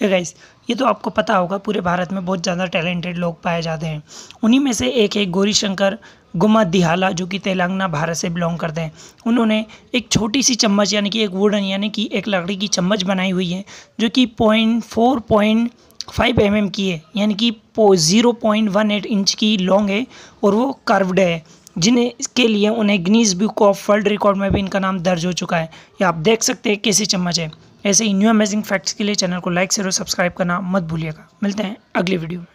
ये गाइस ये तो आपको पता होगा, पूरे भारत में बहुत ज़्यादा टैलेंटेड लोग पाए जाते हैं। उन्हीं में से एक है गौरी शंकर गुमा दिहाला, जो कि तेलंगाना, भारत से बिलोंग करते हैं। उन्होंने एक छोटी सी चम्मच, यानी कि एक वुडन यानी कि एक लकड़ी की चम्मच बनाई हुई है, जो कि point four point five M की है, यानी कि zero point one eight inch की लॉन्ग है, और वो कर्व्ड है, जिन्हें इसके लिए उन्हें Guinness book of world record में भी इनका नाम दर्ज हो चुका है। ये आप देख सकते हैं कैसी चम्मच है। ऐसे ही न्यू अमेजिंग फैक्ट्स के लिए चैनल को लाइक शेयर और सब्सक्राइब करना मत भूलिएगा। मिलते हैं अगली वीडियो में।